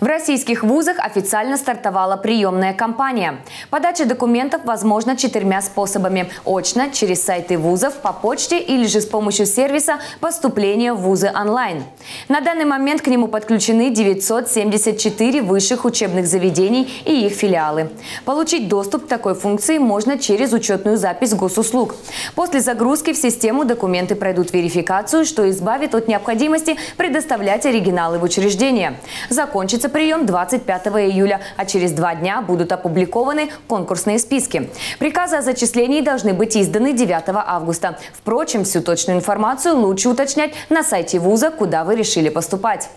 В российских вузах официально стартовала приемная кампания. Подача документов возможна четырьмя способами. Очно, через сайты вузов, по почте или же с помощью сервиса поступления в вузы онлайн. На данный момент к нему подключены 974 высших учебных заведений и их филиалы. Получить доступ к такой функции можно через учетную запись госуслуг. После загрузки в систему документы пройдут верификацию, что избавит от необходимости предоставлять оригиналы в учреждение. Закончится прием 25 июля, а через два дня будут опубликованы конкурсные списки. Приказы о зачислении должны быть изданы 9 августа. Впрочем, всю точную информацию лучше уточнять на сайте вуза, куда вы решили поступать.